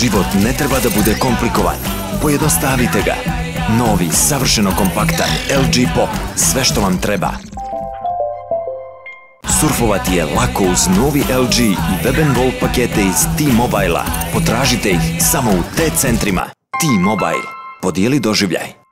Život ne treba da bude komplikovan. Pojednostavite ga. Novi, savršeno kompaktan LG Pop. Sve što vam treba. Surfovati je lako uz novi LG i web Wall pakete iz T-Mobile-a. Potražite ih samo u T-centrima. T-Mobile. Podijeli doživljaj.